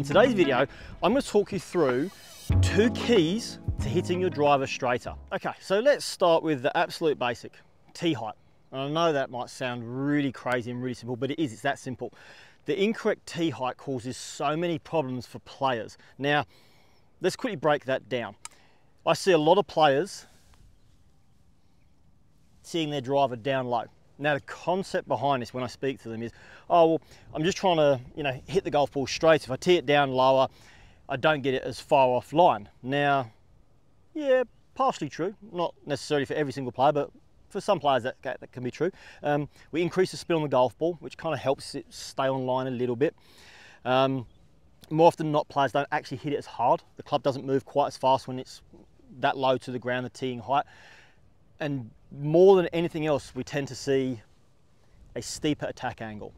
In today's video, I'm going to talk you through two keys to hitting your driver straighter. Okay, so let's start with the absolute basic, tee height. And I know that might sound really crazy and really simple, but it is, it's that simple. The incorrect tee height causes so many problems for players. Now, let's quickly break that down. I see a lot of players seeing their driver down low. Now the concept behind this when I speak to them is, oh, well, I'm just trying to, you know, hit the golf ball straight. If I tee it down lower, I don't get it as far off line. Now, yeah, partially true. Not necessarily for every single player, but for some players that, that can be true. Um, we increase the spin on the golf ball, which kind of helps it stay on line a little bit. Um, more often than not, players don't actually hit it as hard. The club doesn't move quite as fast when it's that low to the ground, the teeing height. And more than anything else, we tend to see a steeper attack angle.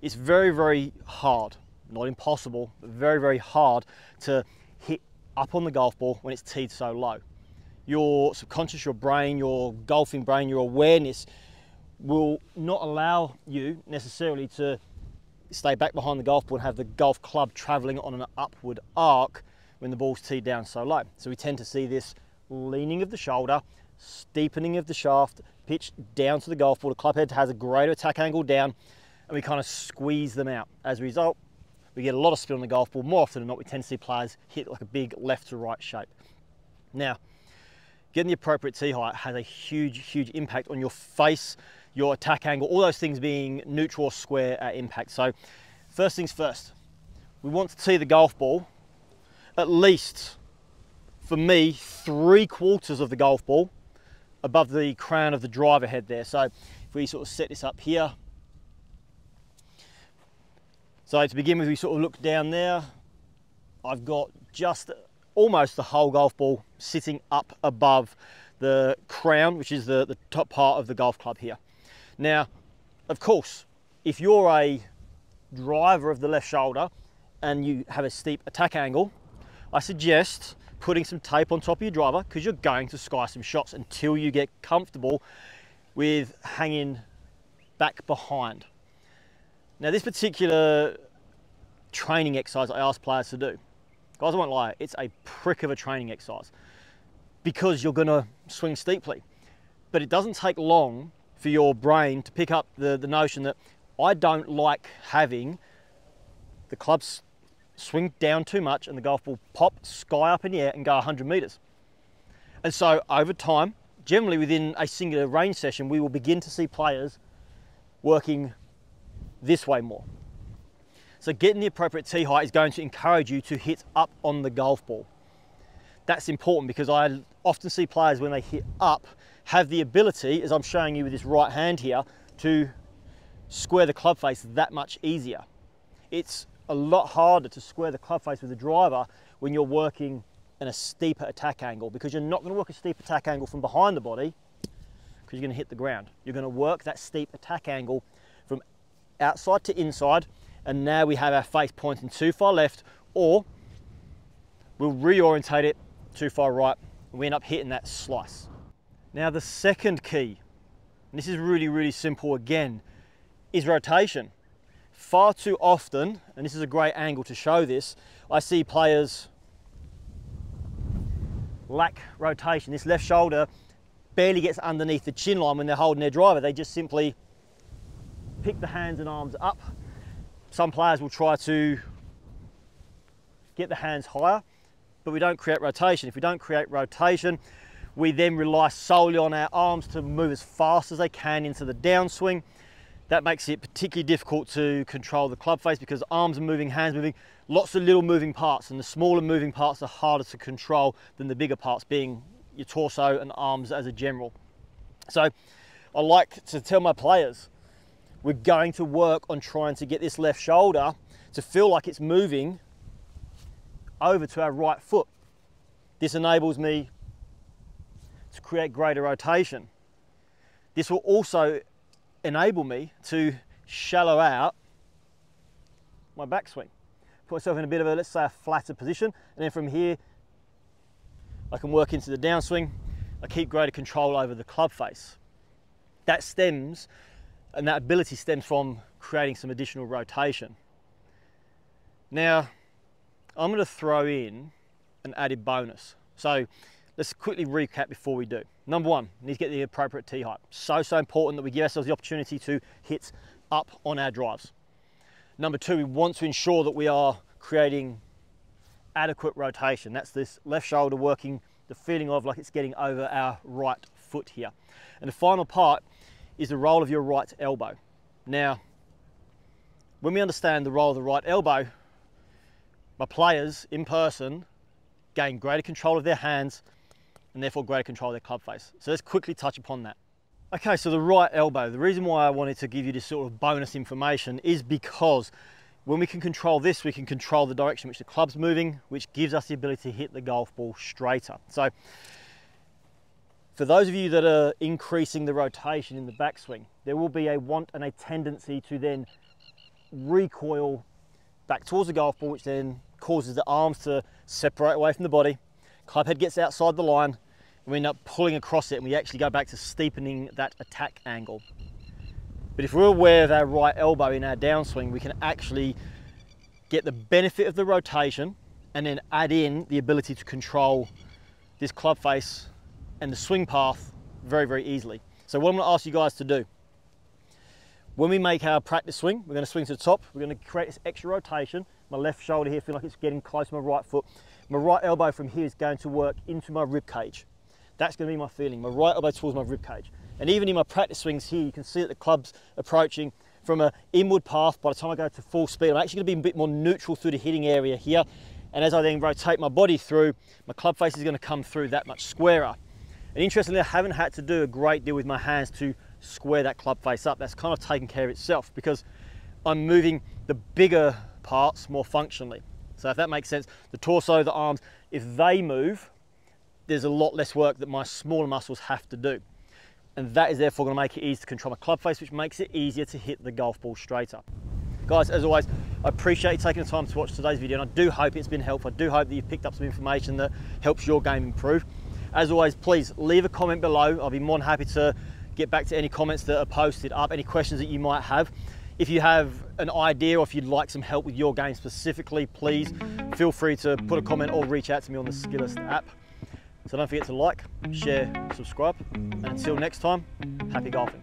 It's very, very hard, not impossible, but very, very hard to hit up on the golf ball when it's teed so low. Your subconscious, your brain, your golfing brain, your awareness will not allow you necessarily to stay back behind the golf ball and have the golf club traveling on an upward arc when the ball's teed down so low. So we tend to see this leaning of the shoulder, steepening of the shaft, pitch down to the golf ball. The club head has a greater attack angle down, and we kind of squeeze them out. As a result, we get a lot of spin on the golf ball. More often than not, we tend to see players hit like a big left to right shape. Now, getting the appropriate tee height has a huge, huge impact on your face, your attack angle, all those things being neutral or square at impact. So, first things first, we want to tee the golf ball at least, for me, three quarters of the golf ball above the crown of the driver head there. So if we sort of set this up here. So to begin with, we sort of look down there. I've got just almost the whole golf ball sitting up above the crown, which is the, the top part of the golf club here. Now, of course, if you're a driver of the left shoulder and you have a steep attack angle, I suggest putting some tape on top of your driver because you're going to sky some shots until you get comfortable with hanging back behind. Now this particular training exercise I ask players to do, guys I won't lie, it's a prick of a training exercise because you're gonna swing steeply. But it doesn't take long for your brain to pick up the, the notion that I don't like having the clubs swing down too much and the golf will pop sky up in the air and go 100 meters. And so over time, generally within a singular range session, we will begin to see players working this way more. So getting the appropriate tee height is going to encourage you to hit up on the golf ball. That's important because I often see players when they hit up have the ability, as I'm showing you with this right hand here, to square the club face that much easier. It's a lot harder to square the club face with the driver when you're working in a steeper attack angle because you're not going to work a steep attack angle from behind the body because you're going to hit the ground. You're going to work that steep attack angle from outside to inside and now we have our face pointing too far left or we'll reorientate it too far right and we end up hitting that slice. Now the second key, and this is really, really simple again, is rotation far too often, and this is a great angle to show this, I see players lack rotation. This left shoulder barely gets underneath the chin line when they're holding their driver. They just simply pick the hands and arms up. Some players will try to get the hands higher, but we don't create rotation. If we don't create rotation, we then rely solely on our arms to move as fast as they can into the downswing. That makes it particularly difficult to control the club face because arms are moving, hands moving, lots of little moving parts and the smaller moving parts are harder to control than the bigger parts being your torso and arms as a general. So I like to tell my players, we're going to work on trying to get this left shoulder to feel like it's moving over to our right foot. This enables me to create greater rotation. This will also enable me to shallow out my backswing. Put myself in a bit of a, let's say a flatter position, and then from here, I can work into the downswing. I keep greater control over the club face. That stems, and that ability stems from creating some additional rotation. Now, I'm gonna throw in an added bonus. So let's quickly recap before we do. Number one, need to get the appropriate tee height. So, so important that we give ourselves the opportunity to hit up on our drives. Number two, we want to ensure that we are creating adequate rotation. That's this left shoulder working the feeling of like it's getting over our right foot here. And the final part is the role of your right elbow. Now, when we understand the role of the right elbow, my players in person gain greater control of their hands and therefore greater control of their club face. So let's quickly touch upon that. Okay, so the right elbow. The reason why I wanted to give you this sort of bonus information is because when we can control this, we can control the direction which the club's moving, which gives us the ability to hit the golf ball straighter. So for those of you that are increasing the rotation in the backswing, there will be a want and a tendency to then recoil back towards the golf ball, which then causes the arms to separate away from the body. Club head gets outside the line, and we end up pulling across it, and we actually go back to steepening that attack angle. But if we're aware of our right elbow in our downswing, we can actually get the benefit of the rotation and then add in the ability to control this club face and the swing path very, very easily. So what I'm gonna ask you guys to do, when we make our practice swing, we're gonna swing to the top, we're gonna create this extra rotation. My left shoulder here feel like it's getting close to my right foot. My right elbow from here is going to work into my rib cage. That's gonna be my feeling, my right elbow towards my rib cage. And even in my practice swings here, you can see that the club's approaching from an inward path. By the time I go to full speed, I'm actually gonna be a bit more neutral through the hitting area here. And as I then rotate my body through, my club face is gonna come through that much squarer. And interestingly, I haven't had to do a great deal with my hands to square that club face up. That's kind of taken care of itself because I'm moving the bigger parts more functionally. So if that makes sense, the torso, the arms, if they move, there's a lot less work that my smaller muscles have to do and that is therefore going to make it easy to control my club face, which makes it easier to hit the golf ball straighter. Guys, as always, I appreciate you taking the time to watch today's video, and I do hope it's been helpful. I do hope that you've picked up some information that helps your game improve. As always, please leave a comment below. I'll be more than happy to get back to any comments that are posted up, any questions that you might have. If you have an idea or if you'd like some help with your game specifically, please feel free to put a comment or reach out to me on the Skillest app. So don't forget to like, share, subscribe, and until next time, happy golfing.